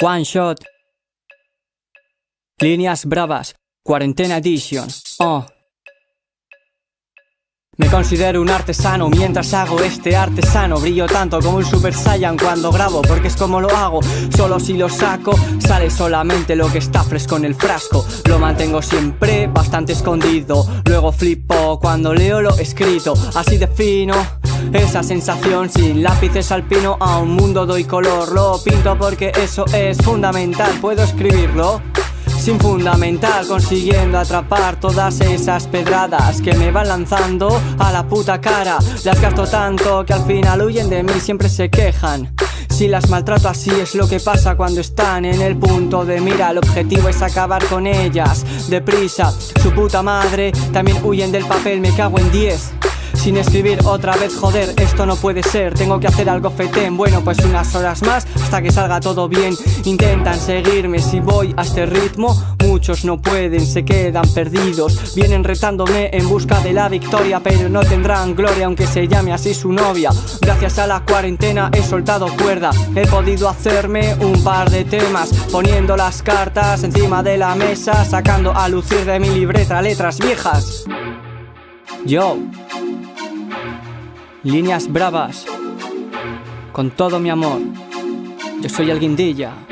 One Shot. Líneas bravas. Cuarentena Edition. Oh. Me considero un artesano mientras hago este artesano Brillo tanto como un Super Saiyan cuando grabo Porque es como lo hago, solo si lo saco Sale solamente lo que está fresco en el frasco Lo mantengo siempre bastante escondido Luego flipo cuando leo lo escrito Así defino esa sensación sin lápices alpino A un mundo doy color, lo pinto porque eso es fundamental Puedo escribirlo sin fundamental Consiguiendo atrapar todas esas pedradas Que me van lanzando a la puta cara. Las gasto tanto que al final huyen de mí Siempre se quejan. Si las maltrato así es lo que pasa cuando están en el punto de mira. El objetivo es acabar con ellas Deprisa, su puta madre También huyen del papel, me cago en 10 sin escribir otra vez, joder, esto no puede ser. Tengo que hacer algo fetén, bueno pues unas horas más Hasta que salga todo bien. Intentan seguirme si voy a este ritmo Muchos no pueden, se quedan perdidos. Vienen retándome en busca de la victoria Pero no tendrán gloria aunque se llame así su novia. Gracias a la cuarentena he soltado cuerda. He podido hacerme un par de temas Poniendo las cartas encima de la mesa Sacando a lucir de mi libreta letras viejas. Yo Líneas bravas, con todo mi amor. Yo soy el guindilla.